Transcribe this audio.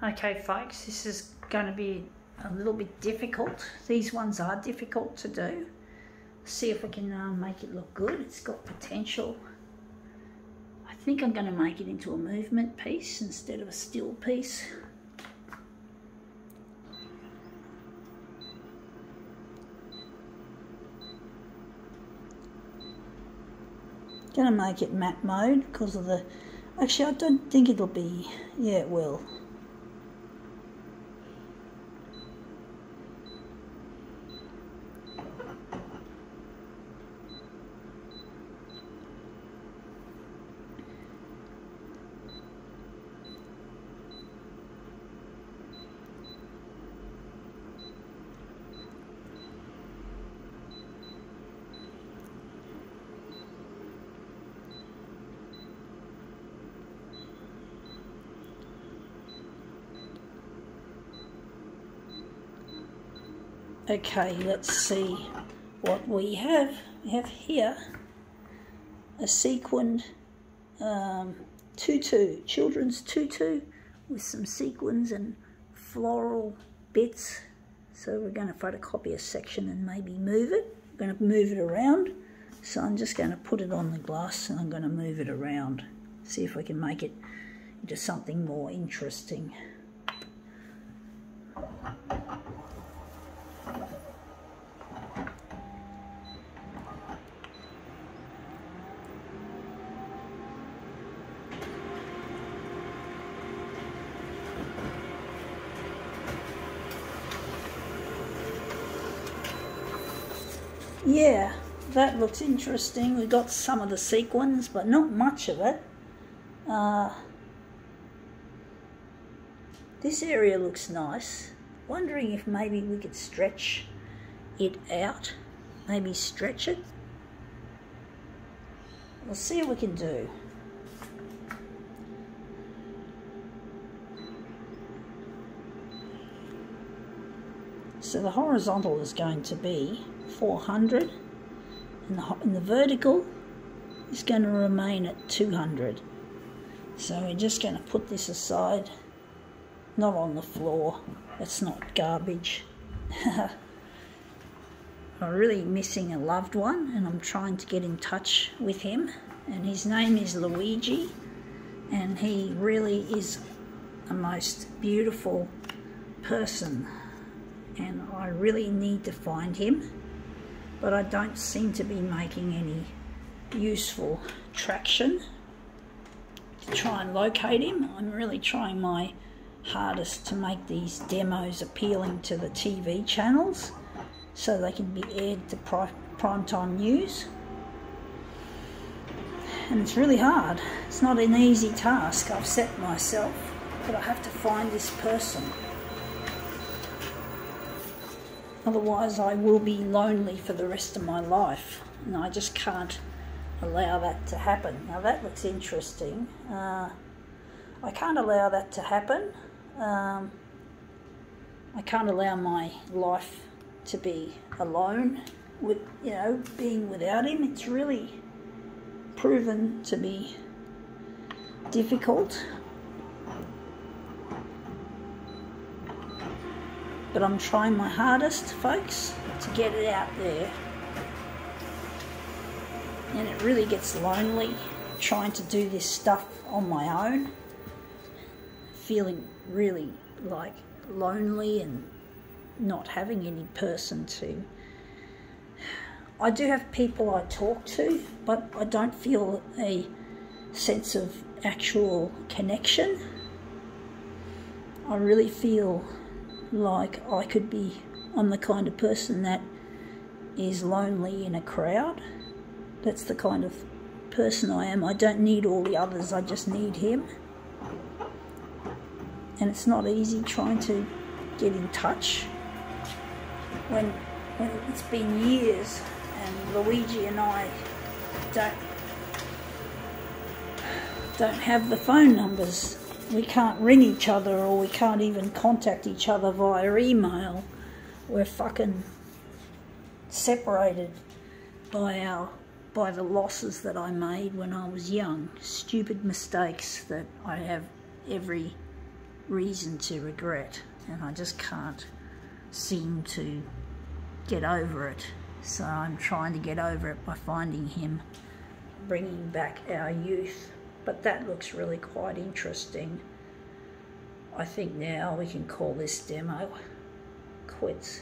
Okay folks, this is going to be a little bit difficult. These ones are difficult to do. See if we can uh, make it look good. It's got potential. I think I'm going to make it into a movement piece instead of a still piece. Gonna make it matte mode because of the actually I don't think it'll be yeah it will Okay, let's see what we have. We have here a sequined um, tutu, children's tutu with some sequins and floral bits. So we're going to photocopy a section and maybe move it. I'm going to move it around. So I'm just going to put it on the glass and I'm going to move it around. See if we can make it into something more interesting. Yeah, that looks interesting. We got some of the sequins, but not much of it. Uh, this area looks nice. Wondering if maybe we could stretch it out. Maybe stretch it. We'll see what we can do. So the horizontal is going to be 400 and the, and the vertical is going to remain at 200. So we're just going to put this aside, not on the floor, that's not garbage. I'm really missing a loved one and I'm trying to get in touch with him. And his name is Luigi and he really is a most beautiful person and I really need to find him but I don't seem to be making any useful traction to try and locate him. I'm really trying my hardest to make these demos appealing to the TV channels so they can be aired to primetime news. And it's really hard. It's not an easy task I've set myself, but I have to find this person. Otherwise, I will be lonely for the rest of my life, and I just can't allow that to happen. Now, that looks interesting. Uh, I can't allow that to happen. Um, I can't allow my life to be alone with, you know, being without him. It's really proven to be difficult. But I'm trying my hardest, folks, to get it out there. And it really gets lonely trying to do this stuff on my own. Feeling really like lonely and not having any person to. I do have people I talk to, but I don't feel a sense of actual connection. I really feel like I could be, I'm the kind of person that is lonely in a crowd. That's the kind of person I am. I don't need all the others, I just need him. And it's not easy trying to get in touch when, when it's been years and Luigi and I don't don't have the phone numbers we can't ring each other or we can't even contact each other via email. We're fucking separated by our by the losses that I made when I was young. Stupid mistakes that I have every reason to regret, and I just can't seem to get over it. So I'm trying to get over it by finding him, bringing back our youth. But that looks really quite interesting. I think now we can call this demo quits.